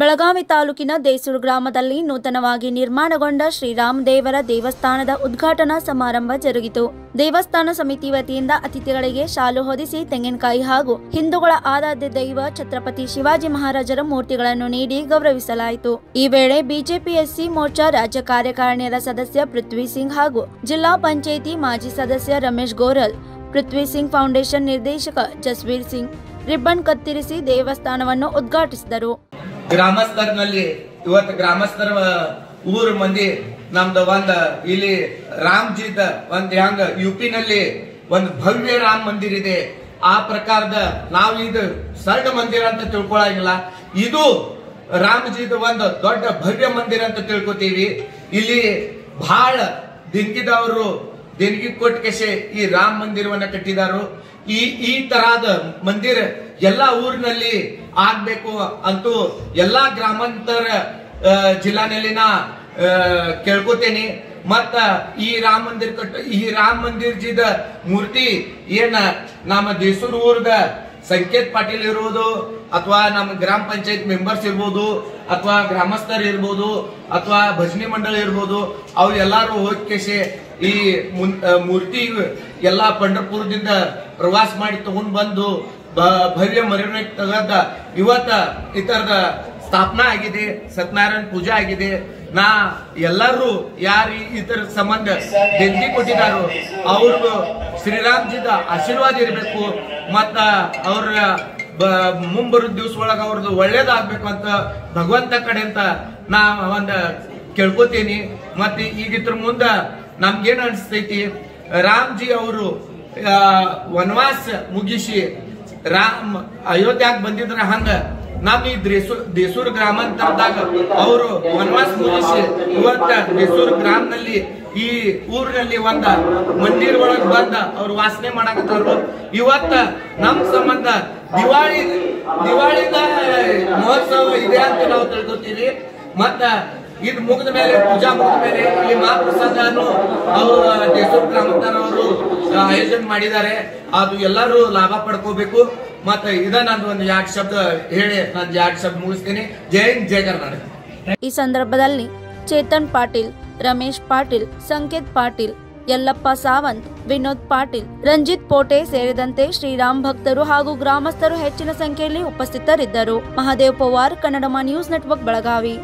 ಬೆಳಗಾವಿ ತಾಲೂಕಿನ ದೇಸೂರು ಗ್ರಾಮದಲ್ಲಿ ನೂತನವಾಗಿ ನಿರ್ಮಾಣಗೊಂಡ ಶ್ರೀರಾಮ ದೇವರ ದೇವಸ್ಥಾನದ ಉದ್ಘಾಟನಾ ಸಮಾರಂಭ ಜರುಗಿತು. ದೇವಸ್ಥಾನ ಸಮಿತಿ ವತಿಯಿಂದ ಅತಿಥಿಗಳಿಗೆ ಶಾಲು ಹೊದಿಸಿ ತೆಂಗಿನಕಾಯಿ ಹಾಗೂ ಹಿಂದೂಗಳ ಆರಾಧ್ಯ ದೈವ ಛತ್ರಪತಿ ಶಿವಾಜಿ ಮಹಾರಾಜರ ಮೂರ್ತಿಗಳನ್ನು ನೀಡಿ ಗೌರವಿಸಲಾಯಿತು. ಈ ವೇಳೆ ಬಿಜೆಪಿ ಎಸ್ಸಿ ಮೋರ್ಚಾ ರಾಜ್ಯ ಕಾರ್ಯಕಾರಿಣಿಯರ ಸದಸ್ಯ ಪೃಥ್ವಿ ಸಿಂಗ್ ಹಾಗೂ ಜಿಲ್ಲಾ ಪಂಚಾಯಿತಿ ಮಾಜಿ ಸದಸ್ಯ ರಮೇಶ್ ಗೋರಲ್, ಪೃಥ್ವಿ ಸಿಂಗ್ ಫೌಂಡೇಶನ್ ನಿರ್ದೇಶಕ ಜಸ್ವೀರ್ ಸಿಂಗ್ ರಿಬ್ಬನ್ ಕತ್ತರಿಸಿ ದೇವಸ್ಥಾನವನ್ನು ಉದ್ಘಾಟಿಸಿದರು. ಗ್ರಾಮಸ್ಥರ್ನಲ್ಲಿ, ಇವತ್ತು ಗ್ರಾಮಸ್ಥರ ಊರ್ ಮಂದಿ, ನಮ್ದು ಒಂದ್, ಇಲ್ಲಿ ರಾಮ್ಜಿದ ಒಂದ್ ಹೆಂಗ ಯು ಪಿ ನಲ್ಲಿ ಒಂದ್ ಭವ್ಯ ರಾಮ್ ಮಂದಿರ ಇದೆ. ಆ ಪ್ರಕಾರದ ನಾವು ಇದು ಸಣ್ಣ ಮಂದಿರ ಅಂತ ತಿಳ್ಕೊಳಂಗಿಲ್ಲ. ಇದು ರಾಮಜಿದ ಒಂದು ದೊಡ್ಡ ಭವ್ಯ ಮಂದಿರ ಅಂತ ತಿಳ್ಕೊತೀವಿ. ಇಲ್ಲಿ ಬಹಳ ದಿನಗಿದವರು ದಿನಗಿ ಕೊಟ್ಟ ಕೆಸೆ ಈ ರಾಮ ಮಂದಿರವನ್ನ ಕಟ್ಟಿದಾರು. ಈ ಈ ತರಹದ ಮಂದಿರ ಎಲ್ಲಾ ಊರಿನಲ್ಲಿ ಆಗ್ಬೇಕು ಅಂತೂ ಎಲ್ಲಾ ಗ್ರಾಮಾಂತರ ಜಿಲ್ಲಾನಲ್ಲಿ ನಾ ಕೇಳ್ಕೊತೇನೆ. ಮತ್ತ ಈ ರಾಮ ಮಂದಿರ ಕಟ್ಟ, ಈ ರಾಮ ಮಂದಿರಜಿದ ಮೂರ್ತಿ ಏನ ನಮ್ಮ ದೇಸೂರ್ ಊರ್ದ ಸಂಕೇತ್ ಪಾಟೀಲ್ ಇರ್ಬೋದು, ಅಥವಾ ನಮ್ಮ ಗ್ರಾಮ ಪಂಚಾಯತ್ ಮೆಂಬರ್ಸ್ ಇರ್ಬೋದು, ಅಥವಾ ಗ್ರಾಮಸ್ಥರು ಇರ್ಬೋದು, ಅಥವಾ ಭಜನಿ ಮಂಡಳ ಇರ್ಬೋದು ಅವು ಎಲ್ಲಾರು ಹೋಗ್ಕೇಶೆ ಈ ಮೂರ್ತಿ ಎಲ್ಲಾ ಪಂಡರ್ಪುರದಿಂದ ಪ್ರವಾಸ ಮಾಡಿ ತಗೊಂಡ್ ಬಂದು ಭವ್ಯ ಮೆರವಣಿಗೆ ಇವತ್ತ ಈ ಇತರದ ಸ್ಥಾಪನಾ ಆಗಿದೆ, ಸತ್ಯನಾರಾಯಣ ಪೂಜಾ ಆಗಿದೆ. ನಾ ಎಲ್ಲರೂ ಯಾರು ಇತರ ಸಂಬಂಧ ಗೆದ್ದಿ ಕೊಟ್ಟಿದಾರೋ ಅವ್ರಿಗೂ ಶ್ರೀರಾಮ್ಜಿದ ಆಶೀರ್ವಾದ ಇರಬೇಕು. ಮತ್ತ ಅವ್ರ ಮುಂಬರೋ ದಿವಸ ಒಳಗ ಅವ್ರದ್ದು ಒಳ್ಳೇದಾಗ್ಬೇಕು ಅಂತ ಭಗವಂತ ಕಡೆ ಅಂತ ನಾ ಒಂದ ಕೇಳ್ಕೊತೀನಿ. ಮತ್ತೆ ಈಗ ಇದ್ರ ಮುಂದ ನಮ್ಗೇನ್ ಅನಿಸ್ತೈತಿ? ರಾಮ್ಜಿ ಅವರು ವನವಾಸ ಮುಗಿಸಿ ರಾಮ್ ಅಯೋಧ್ಯಾಗ ಬಂದಿದ್ರ ಹಂಗ. ನಮ್ ಈ ದೇಸೂರ್ ದೇಸೂರ್ ಗ್ರಾಮಾಂತರದಾಗ ಅವರು ವನವಾಸ ಮುಗಿಸಿ ಇವತ್ತ ದೇಸೂರ್ ಗ್ರಾಮದಲ್ಲಿ ಈ ಊರಿನಲ್ಲಿ ಒಂದ ಮಂದಿರ ಒಳಗ್ ಬಂದ ಅವ್ರು ವಾಸನೆ ಮಾಡಕತ್ತಾರು. ಇವತ್ತ ನಮ್ ಸಂಬಂಧ ದಿವಾಳಿ ದಿವಾಳಿದ ಮಹೋತ್ಸವ ಇದೆ ಅಂತ ನಾವು ತಿಳ್ಕೊತೀವಿ. ಮತ್ತ ಇದು ಮುಗಿದ ಮೇಲೆ, ಪೂಜಾ ಮುಗಿದ ಮೇಲೆ ಈ ಮಹಾಪ್ರಸಾದನು ಅವರು ದೇಸೂರ್ ಅವರು ಆಯೋಜನೆ ಮಾಡಿದ್ದಾರೆ. ಅದು ಎಲ್ಲರೂ ಲಾಭ ಪಡ್ಕೋಬೇಕು. ಮತ್ತೆ ಇದ ನಾನು ಒಂದು ಎರಡು ಶಬ್ದ ಹೇಳಿ ನಾನು ಎರಡು ಶಬ್ದ ಮುಗಿಸ್ತೀನಿ. ಜೈ ಹಿಂದ್, ಜೈ ಕರ್ನಾಟಕ. ಈ ಸಂದರ್ಭದಲ್ಲಿ ಚೇತನ್ ಪಾಟೀಲ್, ರಮೇಶ್ ಪಾಟೀಲ್, ಸಂಕೇತ್ ಪಾಟೀಲ್, ಯಲ್ಲಪ್ಪ ಸಾವಂತ್, ವಿನೋದ್ ಪಾಟೀಲ್, ರಂಜಿತ್ ಪೋಟೆ ಸೇರಿದಂತೆ ಶ್ರೀರಾಮ್ ಭಕ್ತರು ಹಾಗೂ ಗ್ರಾಮಸ್ಥರು ಹೆಚ್ಚಿನ ಸಂಖ್ಯೆಯಲ್ಲಿ ಉಪಸ್ಥಿತರಿದ್ದರು. Mahadev Pawar, Kannadama news network, Belagavi.